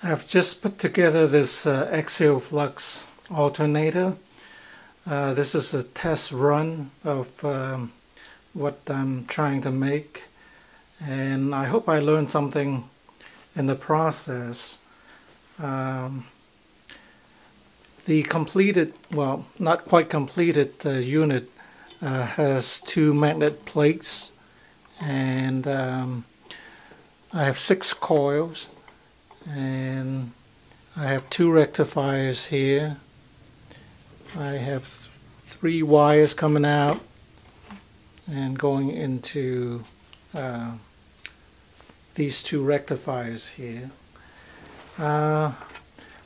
I've just put together this uh, axial flux alternator. Uh, this is a test run of um, what I'm trying to make and I hope I learned something in the process. Um, the completed, well, not quite completed uh, unit uh, has two magnet plates and um, I have six coils and I have two rectifiers here. I have three wires coming out and going into uh, these two rectifiers here. Uh,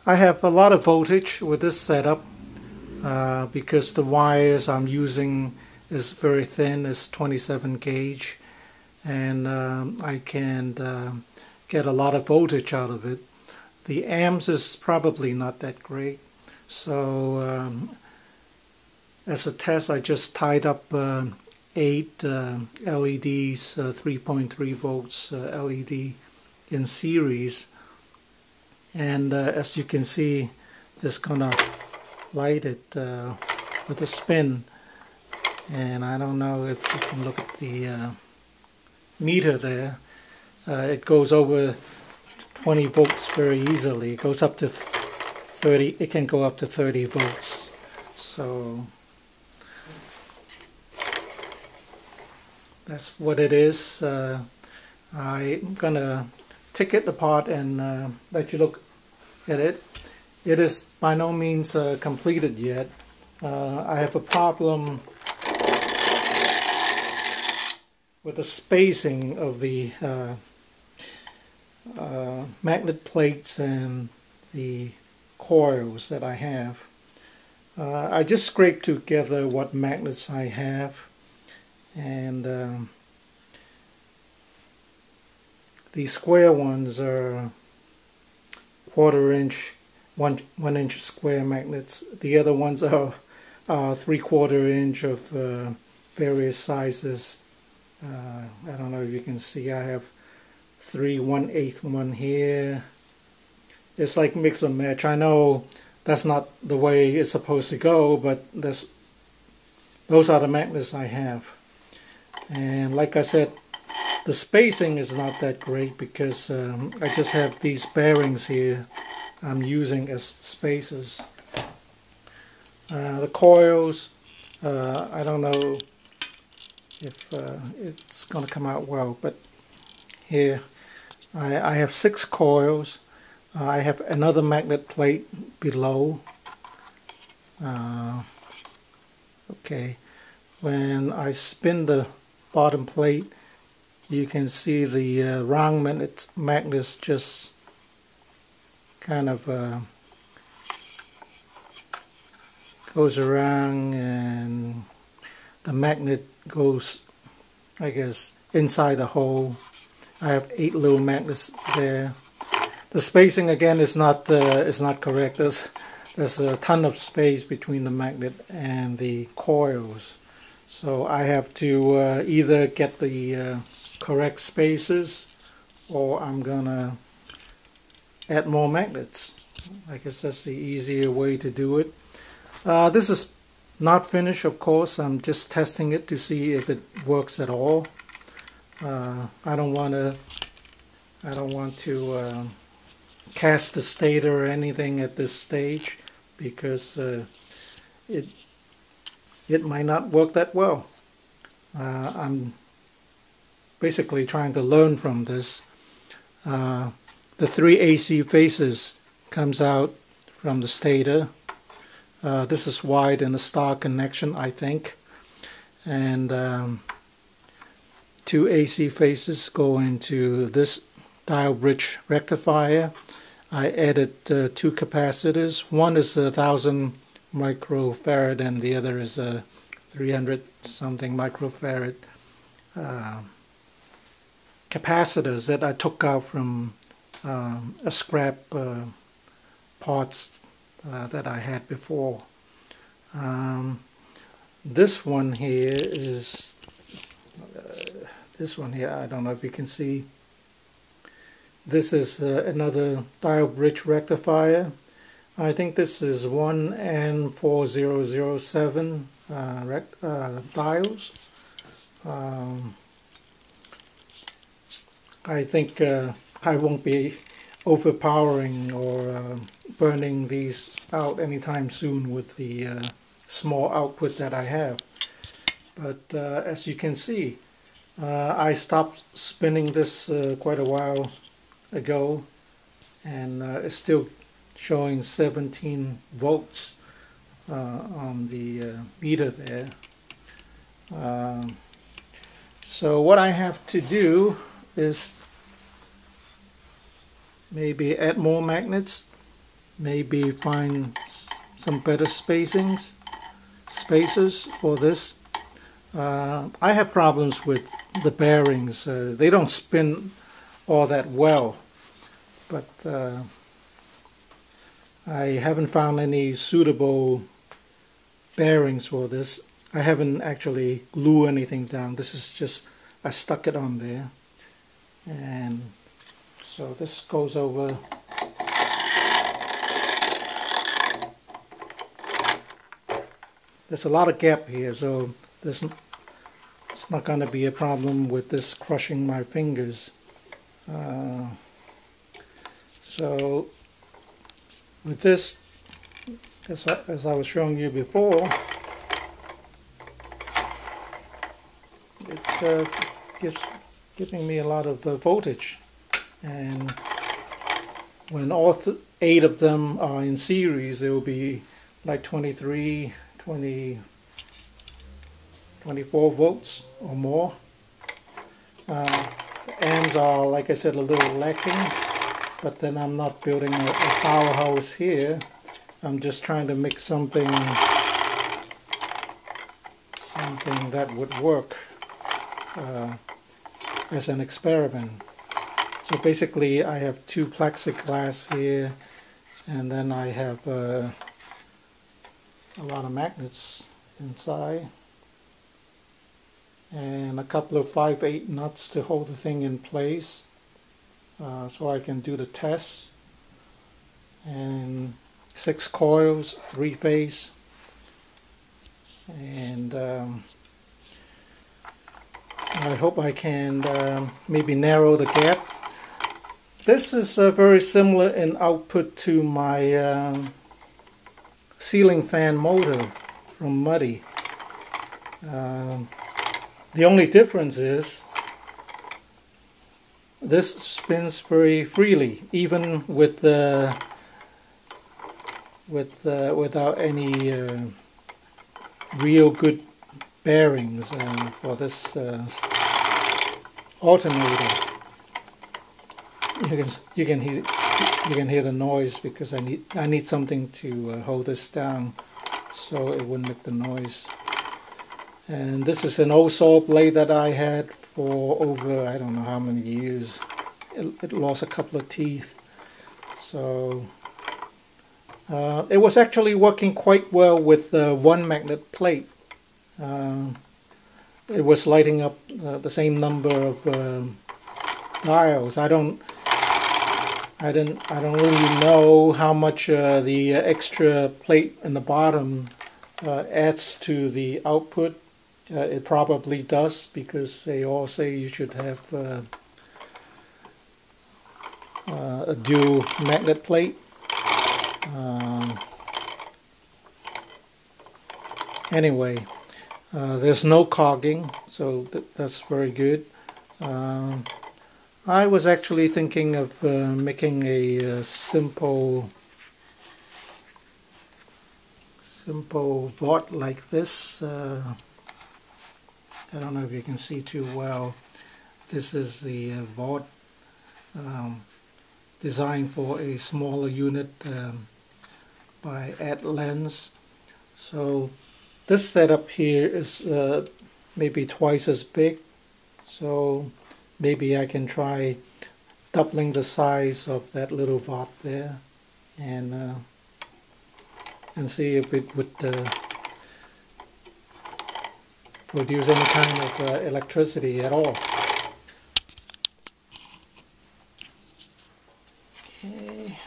I have a lot of voltage with this setup uh, because the wires I'm using is very thin it's 27 gauge. And um, I can uh, get a lot of voltage out of it. The amps is probably not that great. So um, as a test, I just tied up uh, eight uh, LEDs, uh, 3.3 volts uh, LED in series. And uh, as you can see, it's gonna light it uh, with a spin. And I don't know if you can look at the meter there. Uh, it goes over 20 volts very easily. It goes up to 30, it can go up to 30 volts. So that's what it is. Uh, I'm gonna take it apart and uh, let you look at it. It is by no means uh, completed yet. Uh, I have a problem with the spacing of the uh, magnet plates and the coils that I have. Uh, I just scraped together what magnets I have and um, the square ones are quarter inch one one inch square magnets the other ones are three quarter inch of uh, various sizes uh, I don't know if you can see I have three one eighth one here. It's like mix and match. I know that's not the way it's supposed to go but that's those are the magnets I have. And like I said the spacing is not that great because um, I just have these bearings here I'm using as spacers. Uh, the coils uh, I don't know if uh, it's going to come out well. But here I, I have six coils. Uh, I have another magnet plate below. Uh, okay, when I spin the bottom plate, you can see the uh, round magnet magnets just kind of uh, goes around and the magnet goes I guess inside the hole I have eight little magnets there. The spacing again is not uh, is not correct. There's there's a ton of space between the magnet and the coils. So I have to uh, either get the uh, correct spaces or I'm gonna add more magnets. I guess that's the easier way to do it. Uh, this is not finished, of course. I'm just testing it to see if it works at all. Uh, I don't want to. I don't want to cast the stator or anything at this stage because uh, it it might not work that well. Uh, I'm basically trying to learn from this. Uh, the three AC phases comes out from the stator uh, this is wide in a star connection, I think. And um, two AC phases go into this diode bridge rectifier. I added uh, two capacitors. One is a thousand microfarad and the other is a 300 something microfarad uh, capacitors that I took out from um, a scrap uh, parts uh, that I had before. Um, this one here is uh, this one here I don't know if you can see this is uh, another diode bridge rectifier. I think this is 1N4007 uh, uh, diodes. Um, I think uh, I won't be overpowering or uh, burning these out anytime soon with the small output that I have. But uh, as you can see, uh, I stopped spinning this uh, quite a while ago and uh, it's still showing 17 volts on the meter there. Um, so what I have to do is maybe add more magnets, maybe find some better spacings, spacers for this. Uh, I have problems with the bearings. Uh, they don't spin all that well, but uh, I haven't found any suitable bearings for this. I haven't actually glued anything down. This is just, I stuck it on there. And so this goes over there's a lot of gap here so this it's not going to be a problem with this crushing my fingers. Uh, so with this as I, as I was showing you before it uh, gives giving me a lot of uh, voltage. And when all eight of them are in series it will be like 23 20 24 volts or more. Uh, the amps are like I said a little lacking but then I'm not building a, a powerhouse here. I'm just trying to make something something that would work uh, as an experiment. So basically I have two plexiglass here and then I have uh, a lot of magnets inside and a couple of 5-8 nuts to hold the thing in place uh, so I can do the test and six coils three phase and um, I hope I can um, maybe narrow the gap this is uh, very similar in output to my um, ceiling fan motor from Muddy. Um, the only difference is this spins very freely, even with the with without any uh, real good bearings uh, for this uh, alternator. You can you can hear you can hear the noise because I need I need something to uh, hold this down so it wouldn't make the noise and this is an old saw blade that I had for over I don't know how many years it, it lost a couple of teeth so uh, it was actually working quite well with the one magnet plate uh, it was lighting up uh, the same number of um, diodes I don't I didn't. I don't really know how much uh, the extra plate in the bottom uh, adds to the output. Uh, it probably does because they all say you should have uh, uh, a dual magnet plate. Um, anyway, uh, there's no cogging, so th that's very good. Um, I was actually thinking of uh, making a, uh, simple simple VAWT like this. I don't know if you can see too well. This is the uh, um, designed for a smaller unit um, by Ed Lenz. So this setup here is uh, maybe twice as big. So maybe I can try doubling the size of that little VAWT there and uh, and see if it would uh, produce any kind of uh, electricity at all. Okay.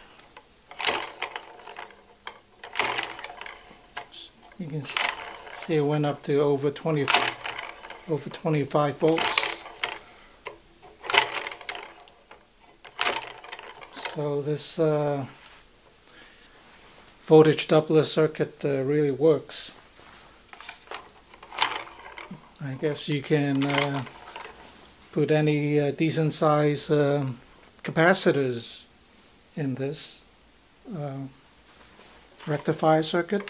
You can see it went up to over 20, over 25 volts. So this uh, voltage doubler circuit uh, really works. I guess you can uh, put any uh, decent size uh, capacitors in this uh, rectifier circuit.